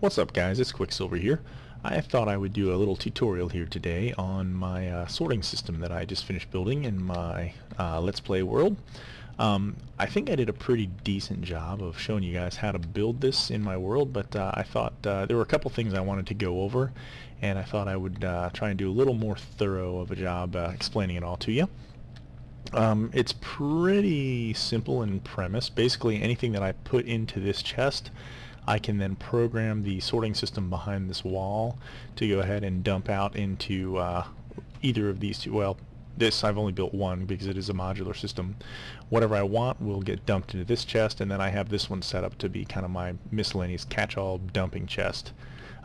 What's up guys, it's Qixsilver here. I thought I would do a little tutorial here today on my uh, sorting system that I just finished building in my uh, Let's Play world. Um, I think I did a pretty decent job of showing you guys how to build this in my world, but uh, I thought uh, there were a couple things I wanted to go over, and I thought I would uh, try and do a little more thorough of a job uh, explaining it all to you. Um, it's pretty simple in premise. Basically anything that I put into this chest I can then program the sorting system behind this wall to go ahead and dump out into uh, either of these two. Well, this I've only built one because it is a modular system. Whatever I want will get dumped into this chest and then I have this one set up to be kind of my miscellaneous catch-all dumping chest.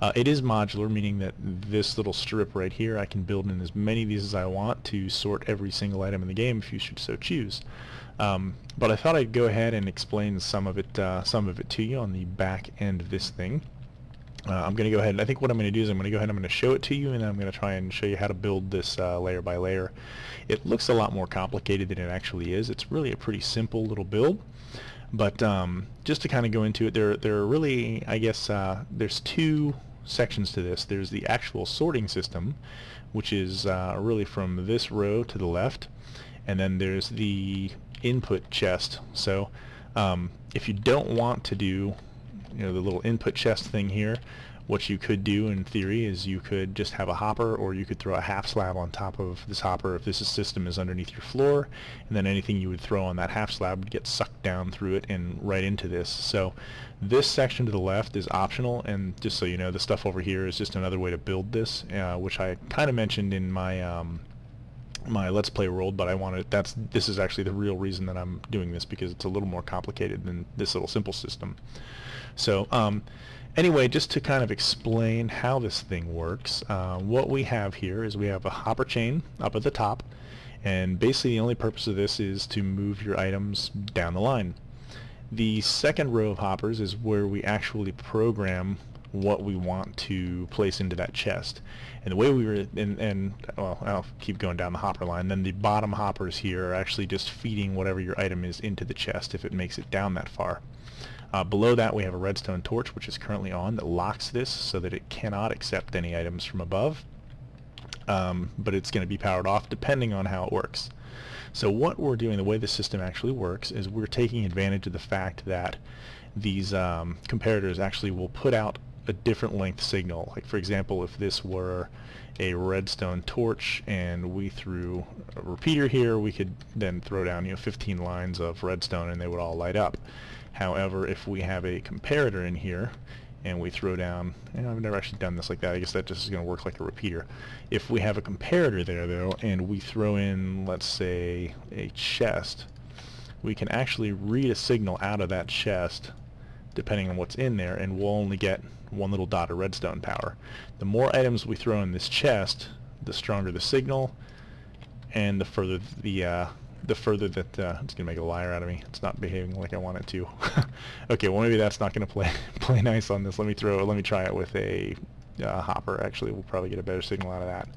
Uh, it is modular, meaning that this little strip right here, I can build in as many of these as I want to sort every single item in the game if you should so choose. Um, but I thought I'd go ahead and explain some of it, uh, some of it to you on the back end of this thing. Uh, I'm going to go ahead and I think what I'm going to do is I'm going to go ahead and I'm going to show it to you and then I'm going to try and show you how to build this uh, layer by layer. It looks a lot more complicated than it actually is. It's really a pretty simple little build. But um, just to kind of go into it, there, there are really, I guess, uh, there's two sections to this. There's the actual sorting system, which is uh, really from this row to the left, and then there's the input chest. So um, if you don't want to do you know the little input chest thing here what you could do in theory is you could just have a hopper or you could throw a half slab on top of this hopper if this system is underneath your floor. And then anything you would throw on that half slab would get sucked down through it and right into this. So this section to the left is optional. And just so you know the stuff over here is just another way to build this uh, which I kind of mentioned in my um, my Let's Play world, but I want wanted that's this is actually the real reason that I'm doing this because it's a little more complicated than this little simple system. So um, anyway, just to kind of explain how this thing works, uh, what we have here is we have a hopper chain up at the top, and basically the only purpose of this is to move your items down the line. The second row of hoppers is where we actually program what we want to place into that chest. And the way we were, and, and well, I'll keep going down the hopper line, then the bottom hoppers here are actually just feeding whatever your item is into the chest if it makes it down that far. Uh, below that we have a redstone torch which is currently on that locks this so that it cannot accept any items from above. Um, but it's going to be powered off depending on how it works. So what we're doing, the way the system actually works, is we're taking advantage of the fact that these um, comparators actually will put out a different length signal. Like for example, if this were a redstone torch and we threw a repeater here, we could then throw down you know 15 lines of redstone and they would all light up. However, if we have a comparator in here and we throw down, know, I've never actually done this like that, I guess that just is going to work like a repeater. If we have a comparator there though and we throw in, let's say, a chest, we can actually read a signal out of that chest depending on what's in there and we'll only get one little dot of redstone power. The more items we throw in this chest, the stronger the signal, and the further the uh, the further that uh, it's gonna make a liar out of me. It's not behaving like I want it to. okay, well maybe that's not gonna play play nice on this. Let me throw. Let me try it with a uh, hopper. Actually, we'll probably get a better signal out of that.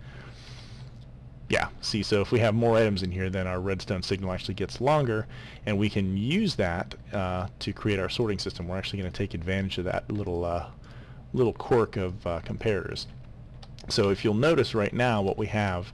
Yeah, see, so if we have more items in here, then our redstone signal actually gets longer, and we can use that uh, to create our sorting system. We're actually going to take advantage of that little uh, little quirk of uh, comparators. So if you'll notice right now what we have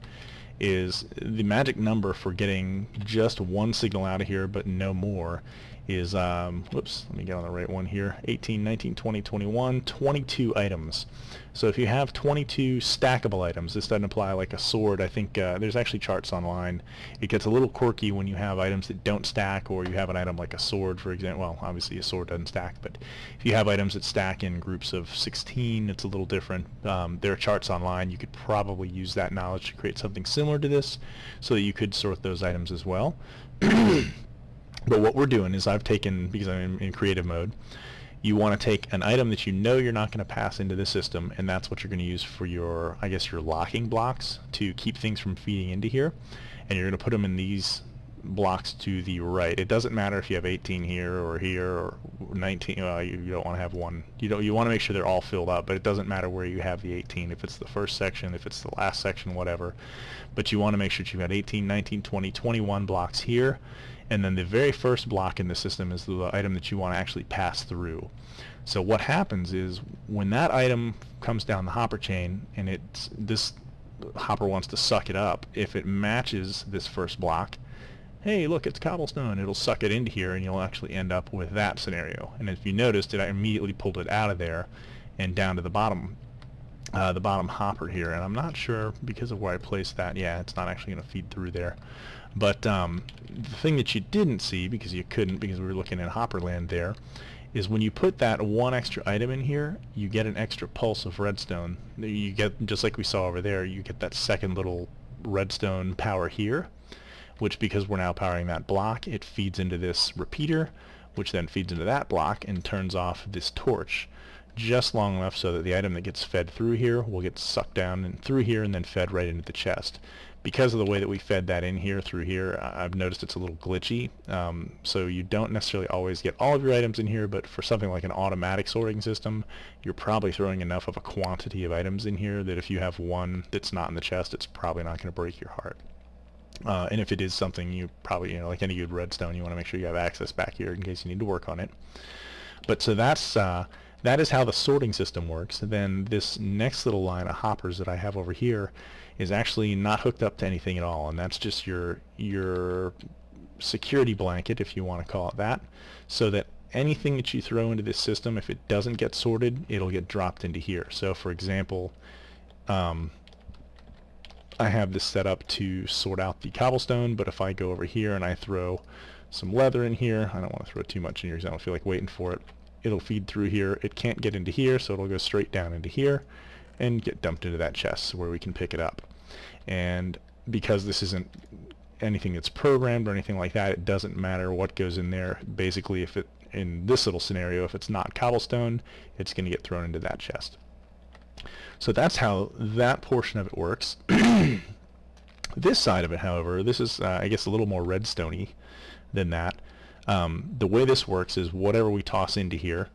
is the magic number for getting just one signal out of here but no more is, um, whoops, let me get on the right one here, 18, 19, 20, 21, 22 items. So if you have 22 stackable items, this doesn't apply like a sword. I think uh, there's actually charts online. It gets a little quirky when you have items that don't stack or you have an item like a sword, for example. Well, obviously a sword doesn't stack, but if you have items that stack in groups of 16, it's a little different. Um, there are charts online. You could probably use that knowledge to create something similar to this so that you could sort those items as well. But what we're doing is I've taken, because I'm in creative mode, you want to take an item that you know you're not going to pass into the system and that's what you're going to use for your, I guess, your locking blocks to keep things from feeding into here. And you're going to put them in these blocks to the right. It doesn't matter if you have 18 here or here or 19. Well, you, you don't want to have one. You don't. You want to make sure they're all filled up, but it doesn't matter where you have the 18. If it's the first section, if it's the last section, whatever. But you want to make sure you've got 18, 19, 20, 21 blocks here, and then the very first block in the system is the item that you want to actually pass through. So what happens is when that item comes down the hopper chain and it's this hopper wants to suck it up, if it matches this first block, hey look it's cobblestone. It'll suck it into here and you'll actually end up with that scenario. And if you noticed it I immediately pulled it out of there and down to the bottom uh, the bottom hopper here. And I'm not sure because of where I placed that yeah it's not actually going to feed through there but um, the thing that you didn't see because you couldn't because we were looking at hopperland there is when you put that one extra item in here you get an extra pulse of redstone you get just like we saw over there you get that second little redstone power here which because we're now powering that block, it feeds into this repeater, which then feeds into that block and turns off this torch just long enough so that the item that gets fed through here will get sucked down and through here and then fed right into the chest. Because of the way that we fed that in here through here, I've noticed it's a little glitchy, um, so you don't necessarily always get all of your items in here, but for something like an automatic sorting system, you're probably throwing enough of a quantity of items in here that if you have one that's not in the chest, it's probably not going to break your heart. Uh, and if it is something you probably, you know, like any good redstone, you want to make sure you have access back here in case you need to work on it. But so that's uh, that is how the sorting system works. Then this next little line of hoppers that I have over here is actually not hooked up to anything at all, and that's just your your security blanket, if you want to call it that, so that anything that you throw into this system, if it doesn't get sorted, it'll get dropped into here. So for example, um, I have this set up to sort out the cobblestone, but if I go over here and I throw some leather in here, I don't want to throw too much in here because I don't feel like waiting for it. It'll feed through here. It can't get into here, so it'll go straight down into here and get dumped into that chest where we can pick it up. And because this isn't anything that's programmed or anything like that, it doesn't matter what goes in there. Basically, if it in this little scenario, if it's not cobblestone, it's going to get thrown into that chest. So that's how that portion of it works. this side of it, however, this is, uh, I guess, a little more redstony than that. Um, the way this works is whatever we toss into here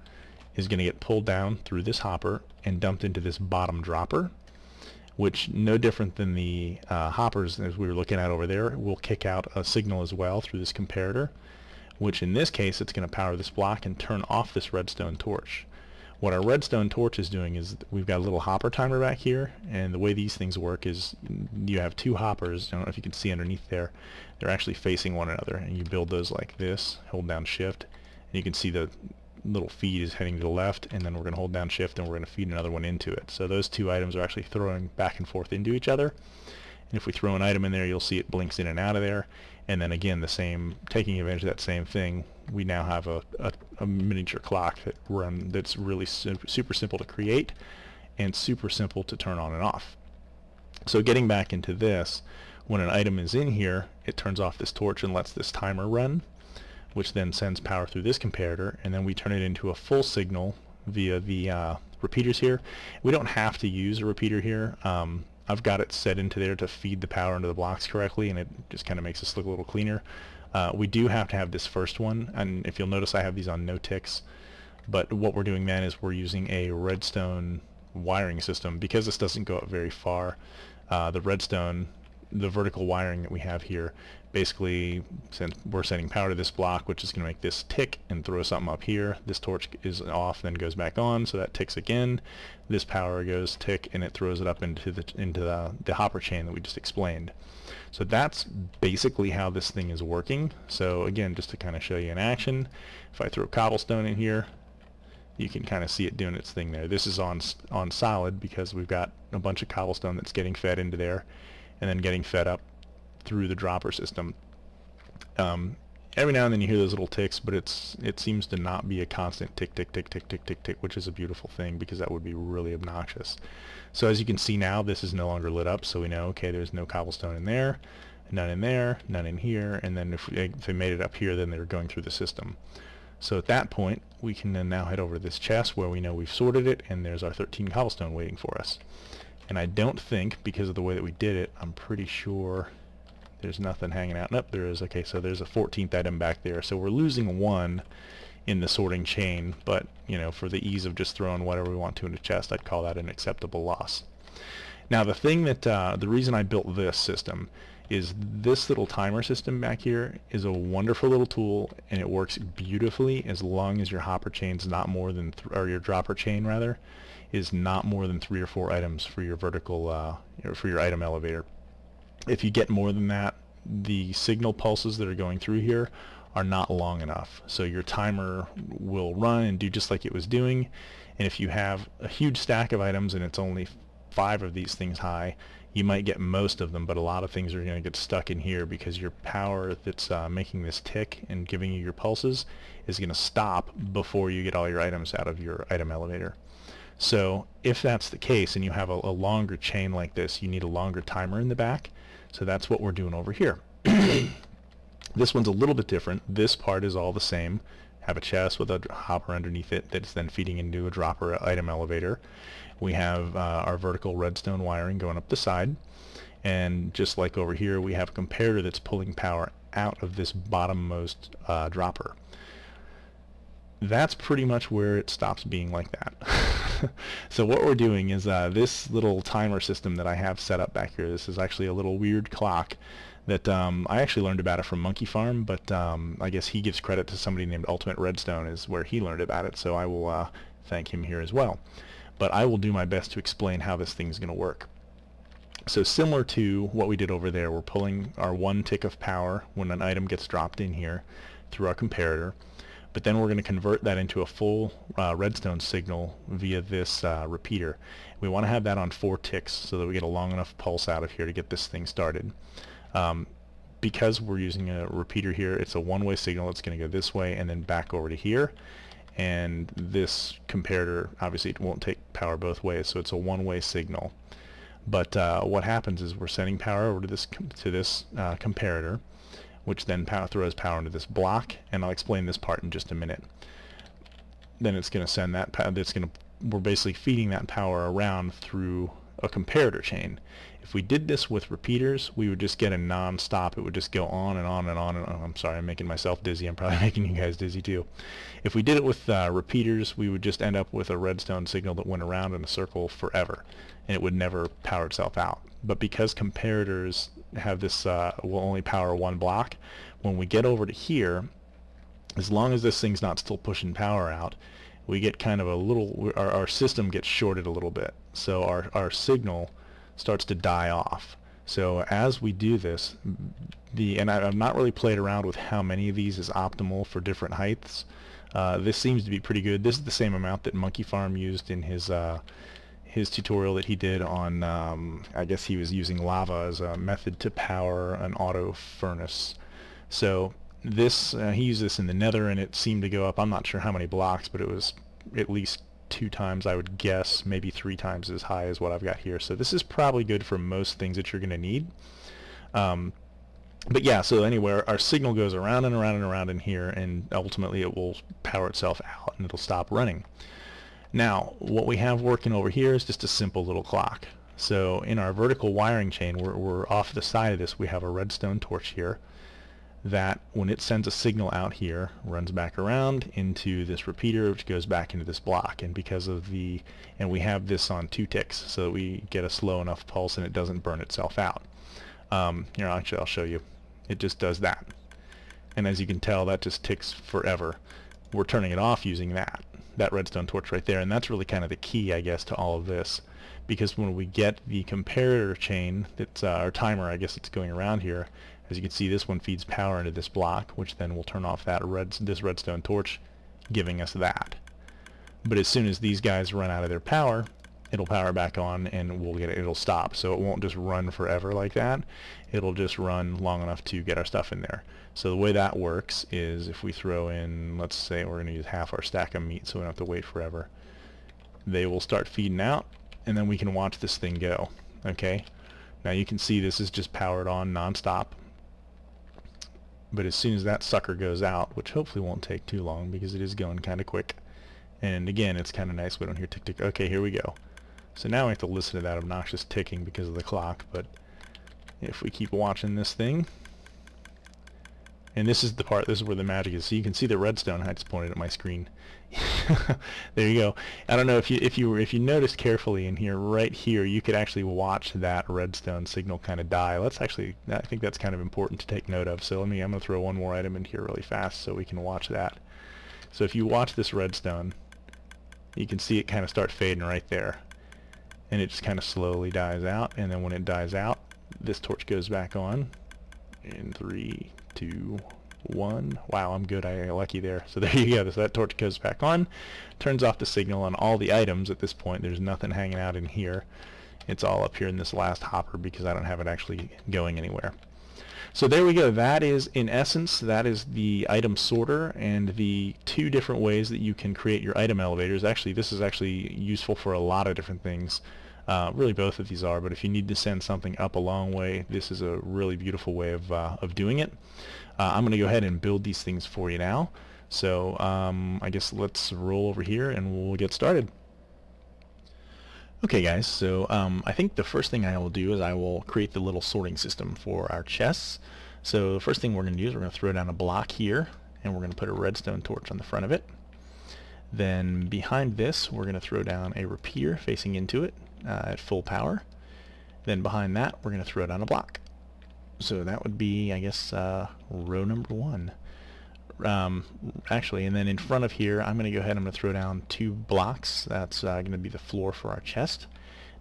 is going to get pulled down through this hopper and dumped into this bottom dropper, which no different than the uh, hoppers as we were looking at over there, will kick out a signal as well through this comparator, which in this case it's going to power this block and turn off this redstone torch. What our redstone torch is doing is we've got a little hopper timer back here, and the way these things work is you have two hoppers, I don't know if you can see underneath there, they're actually facing one another, and you build those like this, hold down shift, and you can see the little feed is heading to the left, and then we're going to hold down shift and we're going to feed another one into it. So those two items are actually throwing back and forth into each other. And if we throw an item in there, you'll see it blinks in and out of there. And then again, the same, taking advantage of that same thing, we now have a, a, a miniature clock that run that's really su super simple to create and super simple to turn on and off. So getting back into this, when an item is in here, it turns off this torch and lets this timer run, which then sends power through this comparator, and then we turn it into a full signal via the uh, repeaters here. We don't have to use a repeater here. Um, I've got it set into there to feed the power into the blocks correctly and it just kind of makes this look a little cleaner. Uh, we do have to have this first one and if you'll notice I have these on no ticks but what we're doing then is we're using a redstone wiring system because this doesn't go up very far uh, the redstone the vertical wiring that we have here basically since we're sending power to this block which is going to make this tick and throw something up here. This torch is off then goes back on so that ticks again. This power goes tick and it throws it up into the into the, the hopper chain that we just explained. So that's basically how this thing is working. So again just to kind of show you in action if I throw cobblestone in here you can kind of see it doing its thing there. This is on on solid because we've got a bunch of cobblestone that's getting fed into there and then getting fed up through the dropper system. Um, every now and then you hear those little ticks, but it's it seems to not be a constant tick, tick, tick, tick, tick, tick, tick, which is a beautiful thing because that would be really obnoxious. So as you can see now, this is no longer lit up, so we know, okay, there's no cobblestone in there, none in there, none in here, and then if, if they made it up here, then they're going through the system. So at that point, we can then now head over to this chest where we know we've sorted it, and there's our 13 cobblestone waiting for us. And I don't think, because of the way that we did it, I'm pretty sure There's nothing hanging out. Nope, there is. Okay, so there's a 14th item back there. So we're losing one in the sorting chain, but you know, for the ease of just throwing whatever we want to in a chest, I'd call that an acceptable loss. Now the thing that, uh, the reason I built this system is this little timer system back here is a wonderful little tool and it works beautifully as long as your hopper chain's not more than, or your dropper chain rather, is not more than three or four items for your vertical, uh, for your item elevator. If you get more than that, the signal pulses that are going through here are not long enough. So your timer will run and do just like it was doing. And if you have a huge stack of items and it's only five of these things high, you might get most of them, but a lot of things are going to get stuck in here because your power that's uh, making this tick and giving you your pulses is going to stop before you get all your items out of your item elevator. So if that's the case and you have a, a longer chain like this, you need a longer timer in the back. So that's what we're doing over here. this one's a little bit different. This part is all the same. Have a chest with a hopper underneath it that's then feeding into a dropper item elevator. We have uh, our vertical redstone wiring going up the side. And just like over here, we have a comparator that's pulling power out of this bottommost uh, dropper. That's pretty much where it stops being like that. so what we're doing is uh, this little timer system that I have set up back here, this is actually a little weird clock that um, I actually learned about it from Monkey Farm, but um, I guess he gives credit to somebody named Ultimate Redstone is where he learned about it, so I will uh, thank him here as well but I will do my best to explain how this thing's going to work. So similar to what we did over there, we're pulling our one tick of power when an item gets dropped in here through our comparator, but then we're going to convert that into a full uh, redstone signal via this uh, repeater. We want to have that on four ticks so that we get a long enough pulse out of here to get this thing started. Um, because we're using a repeater here, it's a one-way signal. It's going to go this way and then back over to here and this comparator obviously it won't take power both ways so it's a one-way signal but uh, what happens is we're sending power over to this to this uh, comparator which then throws power into this block and I'll explain this part in just a minute then it's going to send that power that's going to we're basically feeding that power around through a comparator chain if we did this with repeaters, we would just get a non-stop. It would just go on and on and on and on. I'm sorry, I'm making myself dizzy. I'm probably making you guys dizzy too. If we did it with uh, repeaters, we would just end up with a redstone signal that went around in a circle forever, and it would never power itself out. But because comparators have this, uh, will only power one block, when we get over to here, as long as this thing's not still pushing power out, we get kind of a little, our, our system gets shorted a little bit. So our, our signal starts to die off. So as we do this, the and I, have not really played around with how many of these is optimal for different heights. Uh, this seems to be pretty good. This is the same amount that Monkey Farm used in his uh, his tutorial that he did on, um, I guess he was using lava as a method to power an auto furnace. So this, uh, he used this in the nether and it seemed to go up, I'm not sure how many blocks, but it was at least two times, I would guess, maybe three times as high as what I've got here. So this is probably good for most things that you're going to need. Um, but yeah, so anyway, our signal goes around and around and around in here, and ultimately it will power itself out and it'll stop running. Now, what we have working over here is just a simple little clock. So in our vertical wiring chain, we're, we're off the side of this, we have a redstone torch here that when it sends a signal out here runs back around into this repeater which goes back into this block. And because of the and we have this on two ticks so we get a slow enough pulse and it doesn't burn itself out. Um, here actually I'll show you. It just does that. And as you can tell that just ticks forever. We're turning it off using that that redstone torch right there. And that's really kind of the key I guess to all of this. Because when we get the comparator chain that's uh, our timer I guess it's going around here as you can see, this one feeds power into this block, which then will turn off that red, this redstone torch, giving us that. But as soon as these guys run out of their power, it'll power back on and we'll get it, it'll stop. So it won't just run forever like that. It'll just run long enough to get our stuff in there. So the way that works is if we throw in, let's say we're going to use half our stack of meat so we don't have to wait forever. They will start feeding out and then we can watch this thing go. Okay. Now you can see this is just powered on non-stop but as soon as that sucker goes out, which hopefully won't take too long because it is going kind of quick, and again, it's kind of nice we don't hear tick tick. Okay, here we go. So now we have to listen to that obnoxious ticking because of the clock, but if we keep watching this thing, and this is the part, this is where the magic is. So you can see the redstone. Just pointed at my screen. there you go. I don't know if you if you if you noticed carefully in here, right here, you could actually watch that redstone signal kind of die. Let's actually, I think that's kind of important to take note of. So let me, I'm going to throw one more item in here really fast so we can watch that. So if you watch this redstone, you can see it kind of start fading right there. And it just kind of slowly dies out. And then when it dies out, this torch goes back on in three, two, one. Wow, I'm good. I lucky there. So there you go. So that torch goes back on, turns off the signal on all the items at this point. There's nothing hanging out in here. It's all up here in this last hopper because I don't have it actually going anywhere. So there we go. That is, in essence, that is the item sorter and the two different ways that you can create your item elevators. Actually, this is actually useful for a lot of different things. Uh, really both of these are, but if you need to send something up a long way, this is a really beautiful way of, uh, of doing it. Uh, I'm going to go ahead and build these things for you now. So um, I guess let's roll over here and we'll get started. Okay guys, so um, I think the first thing I will do is I will create the little sorting system for our chests. So the first thing we're going to do is we're going to throw down a block here and we're going to put a redstone torch on the front of it. Then behind this we're going to throw down a repeater facing into it uh, at full power. Then behind that, we're going to throw down a block. So that would be, I guess, uh, row number one. Um, actually, and then in front of here, I'm going to go ahead and I'm going to throw down two blocks. That's uh, going to be the floor for our chest.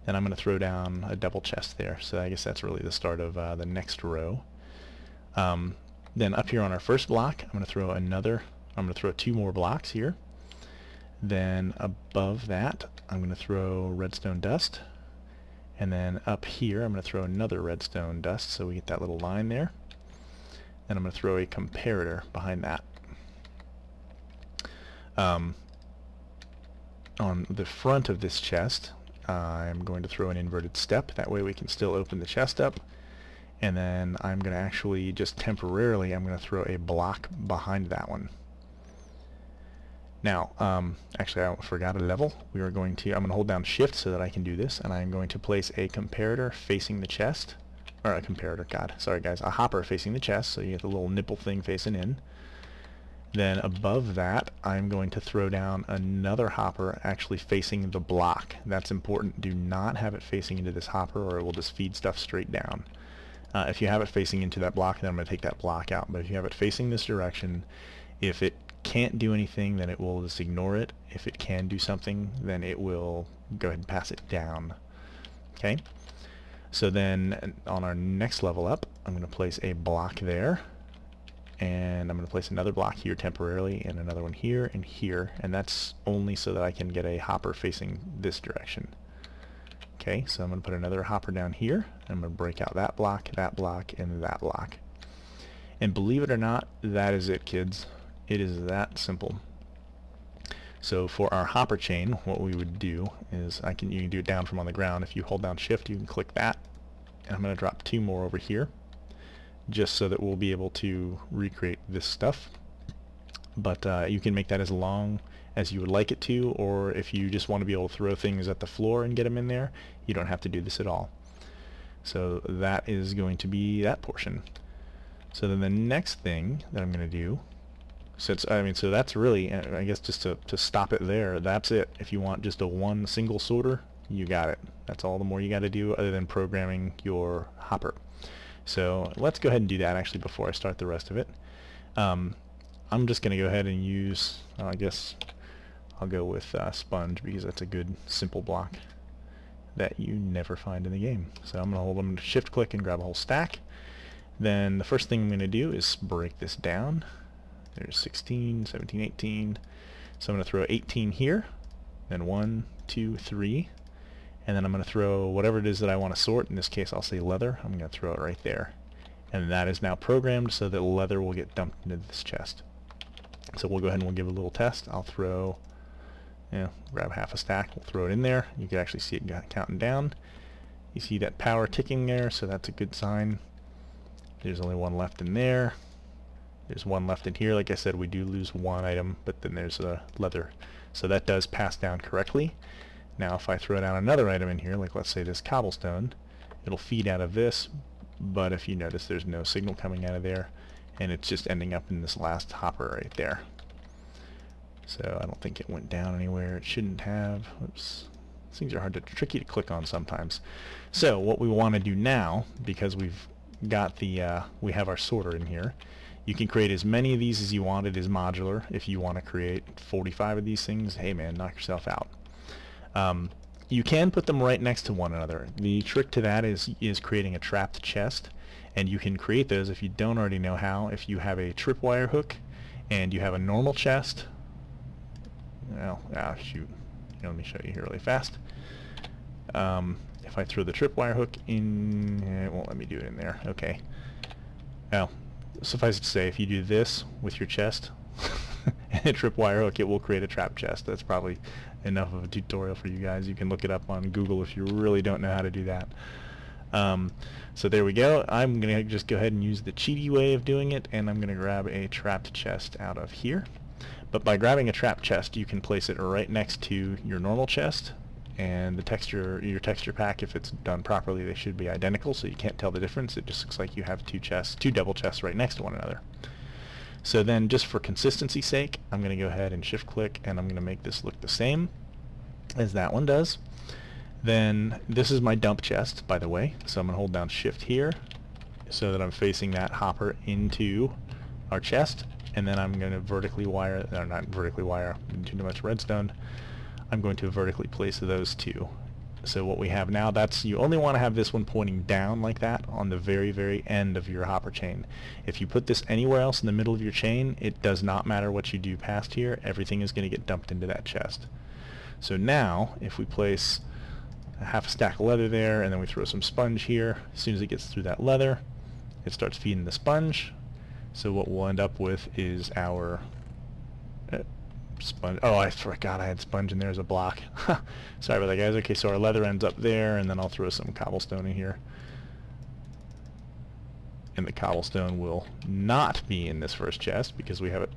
Then I'm going to throw down a double chest there. So I guess that's really the start of uh, the next row. Um, then up here on our first block, I'm going to throw another, I'm going to throw two more blocks here. Then above that, I'm going to throw redstone dust. And then up here, I'm going to throw another redstone dust so we get that little line there. And I'm going to throw a comparator behind that. Um, on the front of this chest, uh, I'm going to throw an inverted step. That way we can still open the chest up. And then I'm going to actually just temporarily, I'm going to throw a block behind that one. Now, um, actually I forgot a level. We are going to, I'm going to hold down shift so that I can do this, and I'm going to place a comparator facing the chest, or a comparator, god, sorry guys, a hopper facing the chest, so you get the little nipple thing facing in. Then above that, I'm going to throw down another hopper actually facing the block. That's important. Do not have it facing into this hopper or it will just feed stuff straight down. Uh, if you have it facing into that block, then I'm going to take that block out. But if you have it facing this direction, if it can't do anything, then it will just ignore it. If it can do something, then it will go ahead and pass it down. Okay? So then uh, on our next level up, I'm going to place a block there. And I'm going to place another block here temporarily and another one here and here. And that's only so that I can get a hopper facing this direction. Okay, so I'm going to put another hopper down here. I'm going to break out that block, that block, and that block. And believe it or not, that is it, kids. It is that simple. So for our hopper chain, what we would do is I can you can do it down from on the ground. If you hold down shift, you can click that. And I'm going to drop two more over here just so that we'll be able to recreate this stuff. But uh, you can make that as long as you would like it to, or if you just want to be able to throw things at the floor and get them in there, you don't have to do this at all. So that is going to be that portion. So then the next thing that I'm going to do so I mean, so that's really, uh, I guess just to, to stop it there, that's it. If you want just a one single sorter, you got it. That's all the more you got to do other than programming your hopper. So let's go ahead and do that actually before I start the rest of it. Um, I'm just going to go ahead and use, uh, I guess I'll go with uh, sponge because that's a good simple block that you never find in the game. So I'm going to hold them shift click and grab a whole stack. Then the first thing I'm going to do is break this down there's 16, 17, 18. So I'm going to throw 18 here. Then 1, 2, 3. And then I'm going to throw whatever it is that I want to sort. In this case, I'll say leather. I'm going to throw it right there. And that is now programmed so that leather will get dumped into this chest. So we'll go ahead and we'll give a little test. I'll throw, you know, grab half a stack. We'll throw it in there. You can actually see it counting down. You see that power ticking there, so that's a good sign. There's only one left in there. There's one left in here. Like I said, we do lose one item, but then there's a leather. So that does pass down correctly. Now if I throw down another item in here, like let's say this cobblestone, it'll feed out of this, but if you notice there's no signal coming out of there and it's just ending up in this last hopper right there. So I don't think it went down anywhere. It shouldn't have. Oops. These things are hard to tricky to click on sometimes. So what we want to do now, because we've got the uh, we have our sorter in here, you can create as many of these as you want. It is modular. If you want to create 45 of these things, hey man, knock yourself out. Um, you can put them right next to one another. The trick to that is is creating a trapped chest and you can create those if you don't already know how. If you have a tripwire hook and you have a normal chest, well, ah, shoot, let me show you here really fast. Um, if I throw the tripwire hook in, it won't let me do it in there. Okay. Well, suffice it to say, if you do this with your chest and a tripwire hook, it will create a trap chest. That's probably enough of a tutorial for you guys. You can look it up on Google if you really don't know how to do that. Um, so there we go. I'm going to just go ahead and use the cheaty way of doing it, and I'm going to grab a trapped chest out of here. But by grabbing a trapped chest, you can place it right next to your normal chest, and the texture, your texture pack, if it's done properly, they should be identical, so you can't tell the difference. It just looks like you have two chests, two double chests right next to one another. So then, just for consistency's sake, I'm going to go ahead and shift-click, and I'm going to make this look the same as that one does. Then this is my dump chest, by the way. So I'm going to hold down shift here so that I'm facing that hopper into our chest. And then I'm going to vertically wire, or not vertically wire, too much redstone. I'm going to vertically place those two. So what we have now, that's you only want to have this one pointing down like that on the very, very end of your hopper chain. If you put this anywhere else in the middle of your chain, it does not matter what you do past here. Everything is going to get dumped into that chest. So now, if we place a half a stack of leather there, and then we throw some sponge here. As soon as it gets through that leather, it starts feeding the sponge. So what we'll end up with is our sponge. Oh, I forgot I had sponge in there as a block. Sorry about that, guys. Okay, so our leather ends up there, and then I'll throw some cobblestone in here. And the cobblestone will not be in this first chest because we have it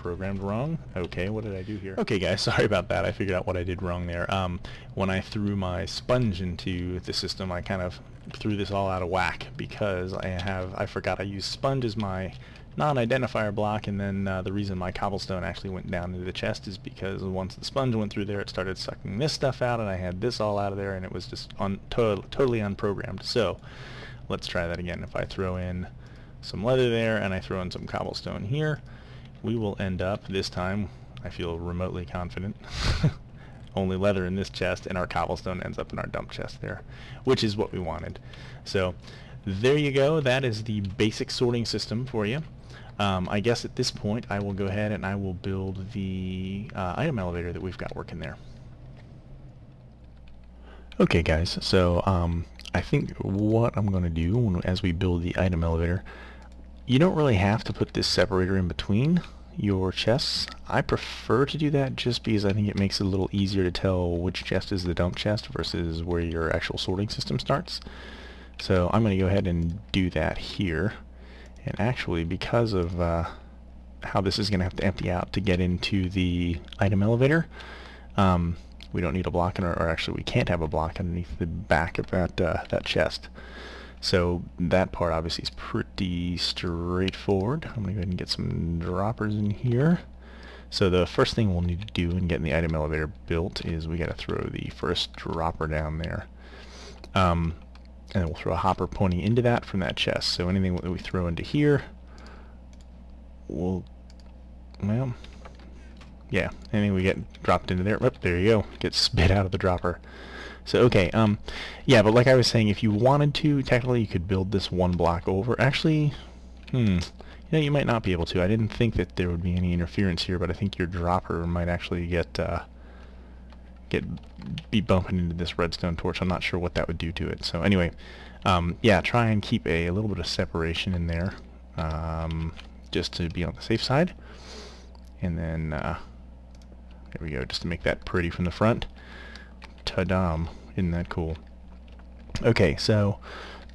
programmed wrong. Okay, what did I do here? Okay guys, sorry about that. I figured out what I did wrong there. Um, when I threw my sponge into the system, I kind of threw this all out of whack because I have, I forgot I used sponge as my non-identifier block and then uh, the reason my cobblestone actually went down into the chest is because once the sponge went through there it started sucking this stuff out and I had this all out of there and it was just to totally unprogrammed. So let's try that again. If I throw in some leather there and I throw in some cobblestone here we will end up, this time, I feel remotely confident, only leather in this chest, and our cobblestone ends up in our dump chest there, which is what we wanted. So there you go. That is the basic sorting system for you. Um, I guess at this point I will go ahead and I will build the uh, item elevator that we've got working there. Okay guys, so um, I think what I'm going to do as we build the item elevator you don't really have to put this separator in between your chests. I prefer to do that just because I think it makes it a little easier to tell which chest is the dump chest versus where your actual sorting system starts. So I'm going to go ahead and do that here. And actually, because of uh, how this is going to have to empty out to get into the item elevator, um, we don't need a block, in our, or actually we can't have a block underneath the back of that, uh, that chest. So that part obviously is pretty straightforward. I'm going to go ahead and get some droppers in here. So the first thing we'll need to do in getting the item elevator built is we got to throw the first dropper down there. Um, and we'll throw a hopper pony into that from that chest. So anything that we throw into here we'll, well, yeah, anything we get dropped into there, oh, there you go, gets spit out of the dropper. So, okay, um, yeah, but like I was saying, if you wanted to, technically you could build this one block over. Actually, hmm, you know, you might not be able to. I didn't think that there would be any interference here, but I think your dropper might actually get, uh, get, be bumping into this redstone torch. I'm not sure what that would do to it. So anyway, um, yeah, try and keep a, a, little bit of separation in there, um, just to be on the safe side. And then, uh, there we go, just to make that pretty from the front. Ta-dam. Isn't that cool? Okay, so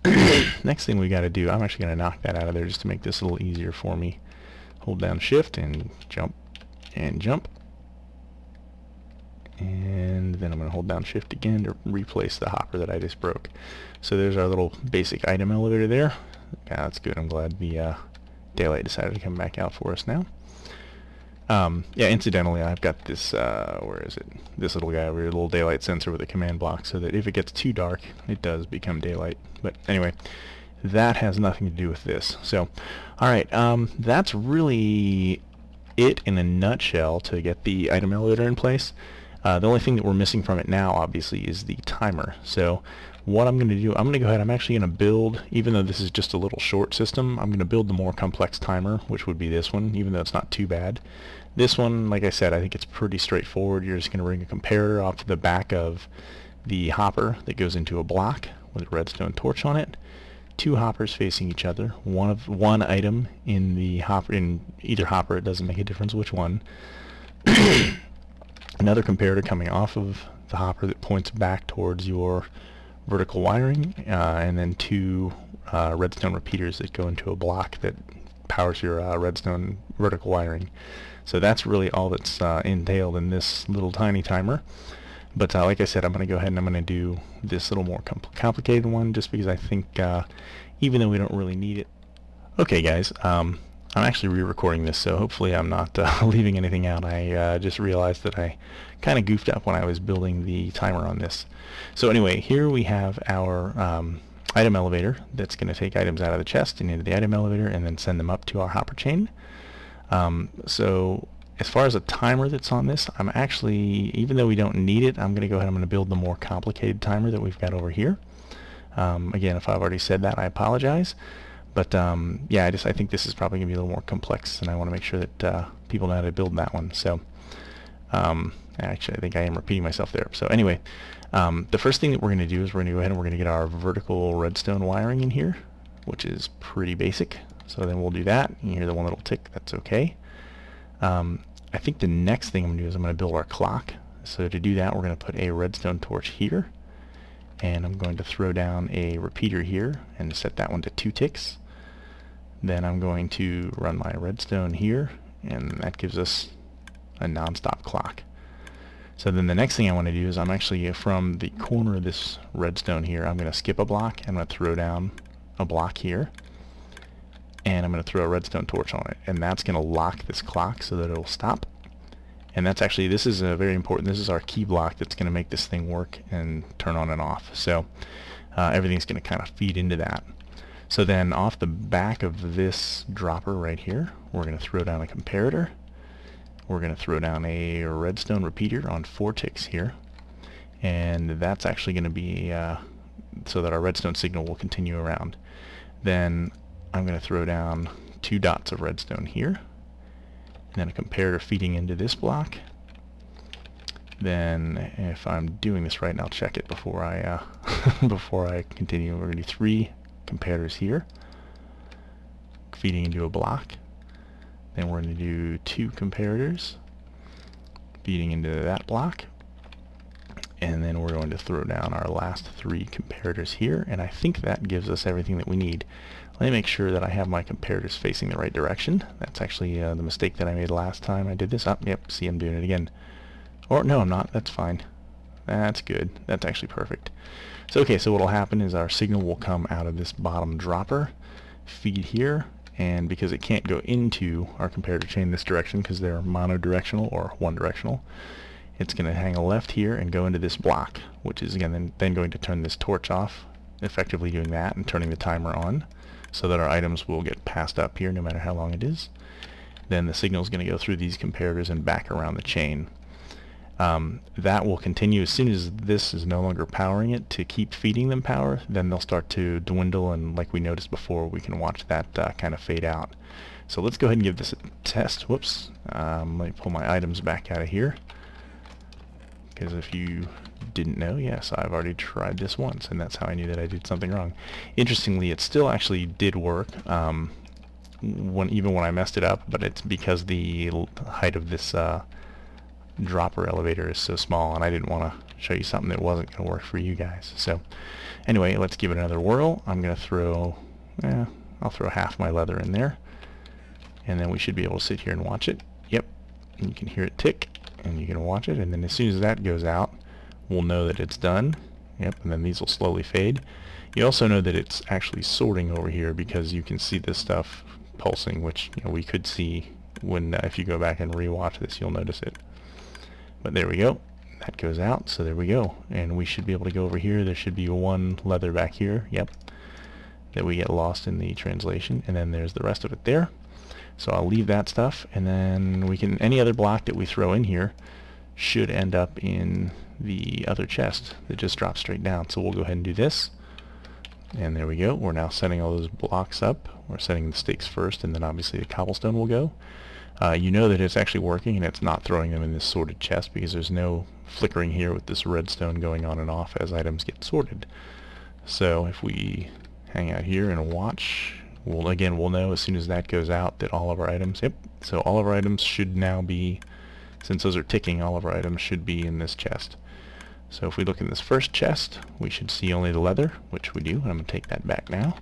next thing we got to do, I'm actually going to knock that out of there just to make this a little easier for me. Hold down shift and jump and jump and then I'm going to hold down shift again to replace the hopper that I just broke. So there's our little basic item elevator there. Yeah, that's good. I'm glad the uh, daylight decided to come back out for us now. Um, yeah, incidentally, I've got this, uh, where is it? This little guy over here, a little daylight sensor with a command block, so that if it gets too dark, it does become daylight. But anyway, that has nothing to do with this. So, alright, um, that's really it in a nutshell to get the item elevator in place. Uh, the only thing that we're missing from it now, obviously, is the timer. So what I'm going to do, I'm going to go ahead, I'm actually going to build, even though this is just a little short system, I'm going to build the more complex timer, which would be this one, even though it's not too bad. This one, like I said, I think it's pretty straightforward. You're just going to bring a comparator off the back of the hopper that goes into a block with a redstone torch on it. Two hoppers facing each other. One of one item in the hopper in either hopper. It doesn't make a difference which one. another comparator coming off of the hopper that points back towards your vertical wiring, uh, and then two uh, redstone repeaters that go into a block that powers your uh, redstone vertical wiring. So that's really all that's uh, entailed in this little tiny timer. But uh, like I said, I'm going to go ahead and I'm going to do this little more compl complicated one just because I think uh, even though we don't really need it. Okay guys, um, I'm actually re-recording this, so hopefully I'm not uh, leaving anything out. I uh, just realized that I kind of goofed up when I was building the timer on this. So anyway, here we have our um, item elevator that's going to take items out of the chest and into the item elevator and then send them up to our hopper chain. Um, so as far as a timer that's on this, I'm actually, even though we don't need it, I'm going to go ahead and I'm going to build the more complicated timer that we've got over here. Um, again, if I've already said that, I apologize. But um, yeah, I just I think this is probably going to be a little more complex, and I want to make sure that uh, people know how to build that one. So um, actually, I think I am repeating myself there. So anyway, um, the first thing that we're going to do is we're going to go ahead and we're going to get our vertical redstone wiring in here, which is pretty basic. So then we'll do that. You hear the one little tick. That's okay. Um, I think the next thing I'm going to do is I'm going to build our clock. So to do that, we're going to put a redstone torch here. And I'm going to throw down a repeater here and set that one to two ticks. Then I'm going to run my redstone here, and that gives us a non-stop clock. So then the next thing I want to do is I'm actually from the corner of this redstone here, I'm going to skip a block, I'm going to throw down a block here, and I'm going to throw a redstone torch on it. And that's going to lock this clock so that it'll stop. And that's actually, this is a very important, this is our key block that's going to make this thing work and turn on and off. So uh, everything's going to kind of feed into that. So then off the back of this dropper right here, we're going to throw down a comparator. We're going to throw down a redstone repeater on four ticks here. And that's actually going to be uh, so that our redstone signal will continue around. Then I'm going to throw down two dots of redstone here. And then a comparator feeding into this block. Then if I'm doing this right, and I'll check it before I uh, before I continue. We're going to do three comparators here, feeding into a block. Then we're going to do two comparators, feeding into that block. And then we're going to throw down our last three comparators here, and I think that gives us everything that we need. Let me make sure that I have my comparators facing the right direction. That's actually uh, the mistake that I made last time I did this. Oh, yep, see I'm doing it again. Or, no, I'm not. That's fine. That's good. That's actually perfect. So okay, so what will happen is our signal will come out of this bottom dropper, feed here, and because it can't go into our comparator chain this direction because they're monodirectional or one directional, it's going to hang a left here and go into this block, which is again then, then going to turn this torch off, effectively doing that and turning the timer on so that our items will get passed up here no matter how long it is. Then the signal is going to go through these comparators and back around the chain um, that will continue. As soon as this is no longer powering it to keep feeding them power then they'll start to dwindle and like we noticed before we can watch that uh, kind of fade out. So let's go ahead and give this a test. Whoops. Um, let me pull my items back out of here. Because if you didn't know yes I've already tried this once and that's how I knew that I did something wrong. Interestingly it still actually did work um, when even when I messed it up but it's because the height of this uh, dropper elevator is so small and I didn't want to show you something that wasn't going to work for you guys. So anyway, let's give it another whirl. I'm going to throw, eh, I'll throw half my leather in there and then we should be able to sit here and watch it. Yep, and you can hear it tick and you can watch it and then as soon as that goes out we'll know that it's done yep and then these will slowly fade you also know that it's actually sorting over here because you can see this stuff pulsing which you know, we could see when uh, if you go back and rewatch this you'll notice it but there we go. That goes out so there we go. And we should be able to go over here. There should be one leather back here yep that we get lost in the translation and then there's the rest of it there. So I'll leave that stuff and then we can any other block that we throw in here should end up in the other chest that just drops straight down. So we'll go ahead and do this and there we go. We're now setting all those blocks up. We're setting the stakes first and then obviously the cobblestone will go uh, you know that it's actually working and it's not throwing them in this sorted chest because there's no flickering here with this redstone going on and off as items get sorted. So if we hang out here and watch we'll again we'll know as soon as that goes out that all of our items yep so all of our items should now be since those are ticking all of our items should be in this chest. So if we look in this first chest we should see only the leather which we do and I'm gonna take that back now.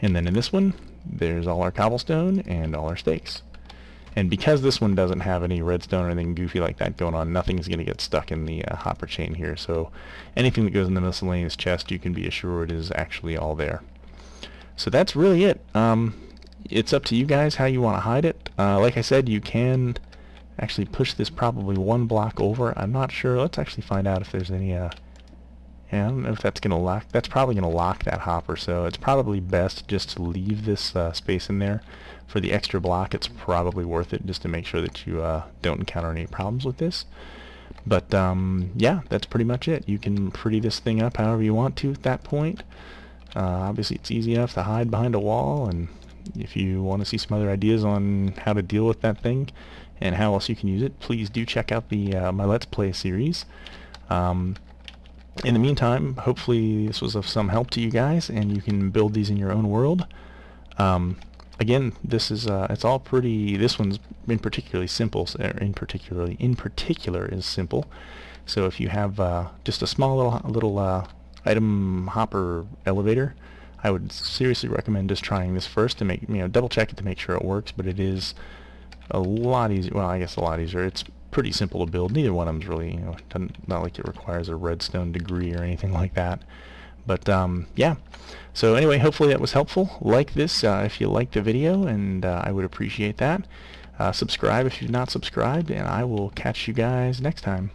And then in this one there's all our cobblestone and all our steaks and because this one doesn't have any redstone or anything goofy like that going on, nothing's going to get stuck in the uh, hopper chain here. So anything that goes in the miscellaneous chest, you can be assured is actually all there. So that's really it. Um, it's up to you guys how you want to hide it. Uh, like I said, you can actually push this probably one block over. I'm not sure. Let's actually find out if there's any... Uh, yeah, I don't know if that's going to lock... That's probably going to lock that hopper, so it's probably best just to leave this uh, space in there. For the extra block, it's probably worth it just to make sure that you uh, don't encounter any problems with this. But um, yeah, that's pretty much it. You can pretty this thing up however you want to at that point. Uh, obviously, it's easy enough to hide behind a wall, and if you want to see some other ideas on how to deal with that thing and how else you can use it, please do check out the uh, my Let's Play series. Um, in the meantime, hopefully this was of some help to you guys, and you can build these in your own world. Um, again, this is uh, it's all pretty. This one's in particularly simple. In particularly, in particular, is simple. So if you have uh, just a small little little uh, item hopper elevator, I would seriously recommend just trying this first to make you know double check it to make sure it works. But it is a lot easier. Well, I guess a lot easier. It's pretty simple to build. Neither one of them's really you know not like it requires a redstone degree or anything like that. But um, yeah. So anyway, hopefully that was helpful. Like this uh, if you liked the video, and uh, I would appreciate that. Uh, subscribe if you've not subscribed, and I will catch you guys next time.